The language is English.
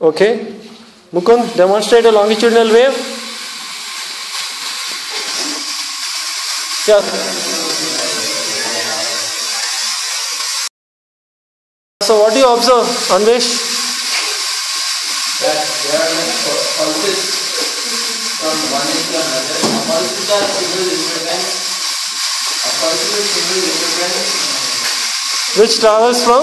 Okay. Mukund, demonstrate a longitudinal wave. Yeah. So what do you observe, Anvesh? that there are pulses from one end to another. A pulse is a single interference. A pulse is single interference Which travels from?